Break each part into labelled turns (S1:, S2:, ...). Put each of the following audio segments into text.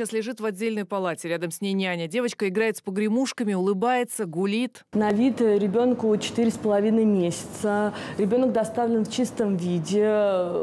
S1: Сейчас лежит в отдельной палате, рядом с ней няня. Девочка играет с погремушками, улыбается, гулит.
S2: На вид ребенку четыре с половиной месяца. Ребенок доставлен в чистом виде,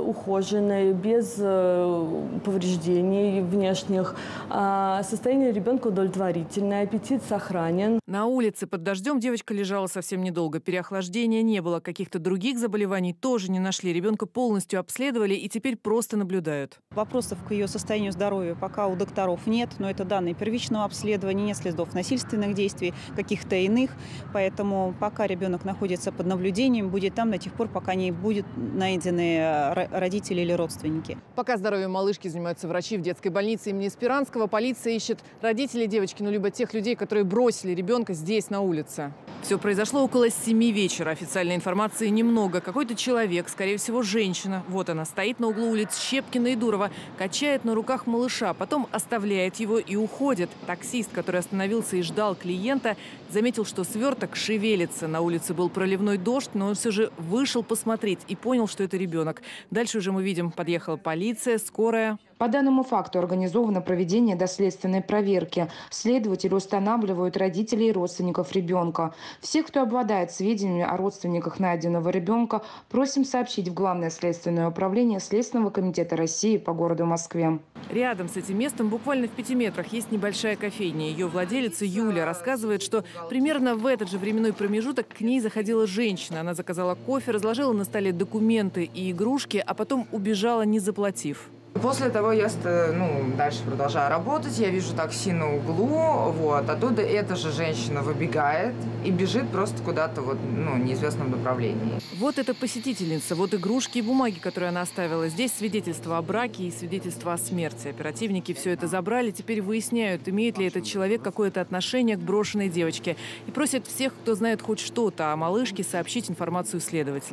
S2: ухоженный, без э, повреждений внешних. А состояние ребенка удовлетворительное, аппетит сохранен.
S1: На улице под дождем девочка лежала совсем недолго. Переохлаждения не было, каких-то других заболеваний тоже не нашли. Ребенка полностью обследовали и теперь просто наблюдают.
S3: Вопросов к ее состоянию здоровья пока у докторов нет, но это данные первичного обследования, нет следов насильственных действий, каких-то иных. Поэтому пока ребенок находится под наблюдением, будет там до тех пор, пока не будут найдены э, родители или родственники.
S1: Пока здоровьем малышки занимаются врачи в детской больнице имени Спиранского, полиция ищет родителей девочки, ну либо тех людей, которые бросили ребенка здесь, на улице. Все произошло около семи вечера. Официальной информации немного. Какой-то человек, скорее всего, женщина, вот она, стоит на углу улиц Щепкина и Дурова, качает на руках малыша, потом оставляет его и уходит. Таксист, который остановился и ждал клиента, заметил, что сверток шевелится. На улице был проливной дождь, но он все же вышел посмотреть и понял, что это ребенок. Дальше уже мы видим, подъехала полиция, скорая.
S4: По данному факту организовано проведение доследственной проверки. Следователи устанавливают родителей и родственников ребенка. Всех, кто обладает сведениями о родственниках найденного ребенка, просим сообщить в Главное следственное управление Следственного комитета России по городу Москве.
S1: Рядом с этим местом, буквально в пяти метрах, есть небольшая кофейня. Ее владелица Юля рассказывает, что примерно в этот же временной промежуток к ней заходила женщина. Она заказала кофе, разложила на столе документы и игрушки, а потом убежала, не заплатив.
S5: После того я ну, дальше продолжаю работать, я вижу такси на углу, вот, оттуда эта же женщина выбегает и бежит просто куда-то вот, ну, неизвестном направлении.
S1: Вот эта посетительница, вот игрушки и бумаги, которые она оставила. Здесь свидетельство о браке и свидетельство о смерти. Оперативники все это забрали, теперь выясняют, имеет ли этот человек какое-то отношение к брошенной девочке. И просят всех, кто знает хоть что-то о малышке, сообщить информацию следователям.